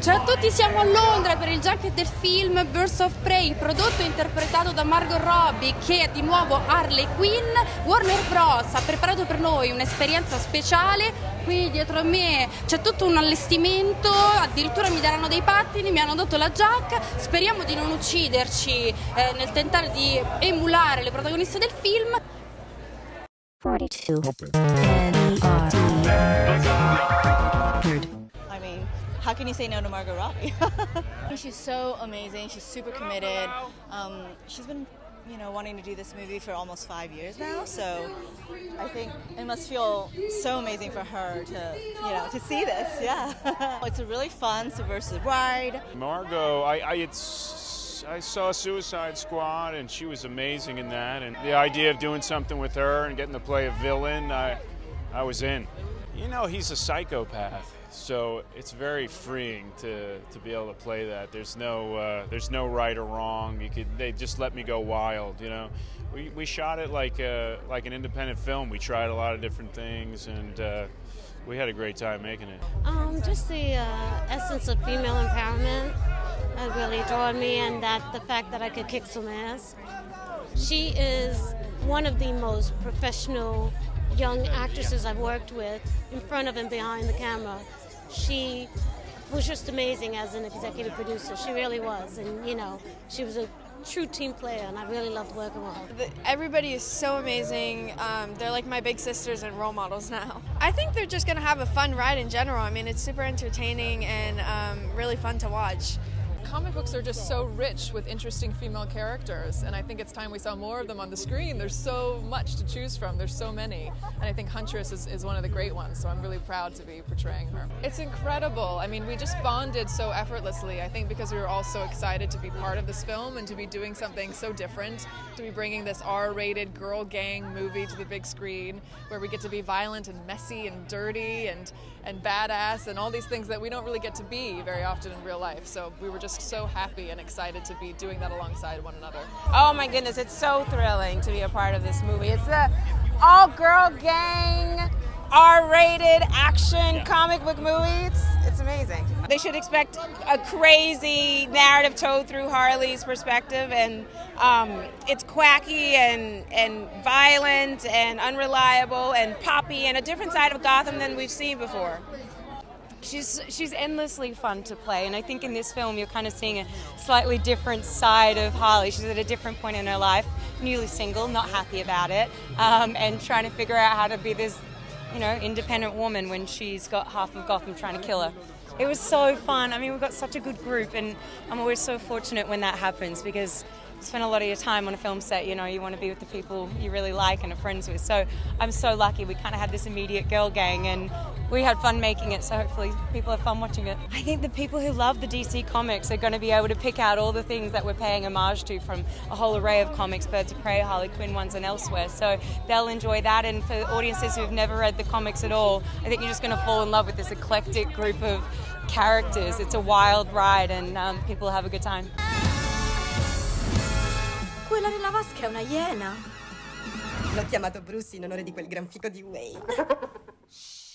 Ciao a tutti, siamo a Londra per il junket del film Birds of Prey, prodotto e interpretato da Margot Robbie, che è di nuovo Harley Quinn. Warner Bros. ha preparato per noi un'esperienza speciale. Qui dietro a me c'è tutto un allestimento, addirittura mi daranno dei pattini, mi hanno dato la giacca. Speriamo di non ucciderci eh, nel tentare di emulare le protagoniste del film. 42. I mean, how can you say no to Margot Robbie? She's so amazing. She's super committed. um, she's been, you know, wanting to do this movie for almost five years now, so I think it must feel so amazing for her to, you know, to see this. Yeah, it's a really fun subversive ride. Margot, I, I, it's, I saw Suicide Squad and she was amazing in that. And the idea of doing something with her and getting to play a villain, I, I was in. You know, he's a psychopath, so it's very freeing to, to be able to play that. There's no uh, there's no right or wrong. You could they just let me go wild. You know, we, we shot it like a, like an independent film. We tried a lot of different things and. Uh, we had a great time making it. Um, just the uh, essence of female empowerment that really drawn me, and that the fact that I could kick some ass. She is one of the most professional young actresses I've worked with, in front of and behind the camera. She was just amazing as an executive producer. She really was, and you know, she was a true team player, and I really loved working with her. Everybody is so amazing. Um, they're like my big sisters and role models now. I think they're just going to have a fun ride in general. I mean, it's super entertaining and um, really fun to watch. Comic books are just so rich with interesting female characters, and I think it's time we saw more of them on the screen. There's so much to choose from, there's so many. And I think Huntress is, is one of the great ones, so I'm really proud to be portraying her. It's incredible. I mean, we just bonded so effortlessly, I think, because we were all so excited to be part of this film and to be doing something so different, to be bringing this R rated girl gang movie to the big screen, where we get to be violent and messy and dirty and, and badass and all these things that we don't really get to be very often in real life. So we were just so happy and excited to be doing that alongside one another. Oh my goodness, it's so thrilling to be a part of this movie. It's a all girl gang, R rated action comic book movie. It's, it's amazing. They should expect a crazy narrative told through Harley's perspective, and um, it's quacky and, and violent and unreliable and poppy and a different side of Gotham than we've seen before. She's she's endlessly fun to play, and I think in this film you're kind of seeing a slightly different side of Harley. She's at a different point in her life, newly single, not happy about it, um, and trying to figure out how to be this, you know, independent woman when she's got half of Gotham trying to kill her. It was so fun. I mean, we've got such a good group, and I'm always so fortunate when that happens because spend a lot of your time on a film set. You know, you want to be with the people you really like and are friends with. So I'm so lucky. We kind of had this immediate girl gang, and we had fun making it. So hopefully, people have fun watching it. I think the people who love the DC comics are going to be able to pick out all the things that we're paying homage to from a whole array of comics, Birds of Prey, Harley Quinn ones, and elsewhere. So they'll enjoy that. And for audiences who've never read the comics at all, I think you're just going to fall in love with this eclectic group of characters. It's a wild ride, and um, people have a good time. Quella della vasca è una iena. L'ho chiamato Bruce in onore di quel gran fico di Wayne.